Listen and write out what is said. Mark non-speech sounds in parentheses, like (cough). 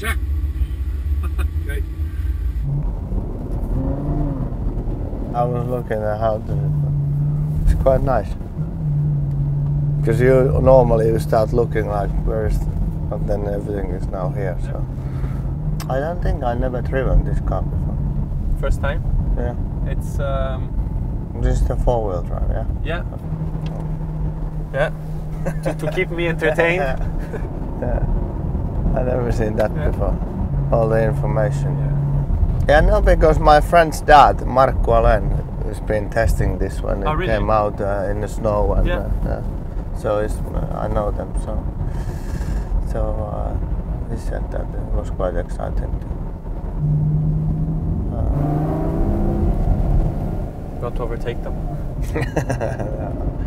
Check. okay. (laughs) I was looking at how it's quite nice. Because you normally you start looking like where is, and then everything is now here. So I don't think I never driven this car before. First time? Yeah. It's um. This is the four wheel drive, yeah. Yeah. Yeah. (laughs) to, to keep me entertained. (laughs) yeah. I never seen that Yeah. before. All the information. Yeah. Yeah, no, because my friend's dad, Markku Alén, has been testing this when Oh, it really? came out uh, in the snow, and Yeah. uh, so it's, uh, I know them. So, so uh, he said that it was quite exciting. Uh, Got to overtake them. (laughs) (laughs)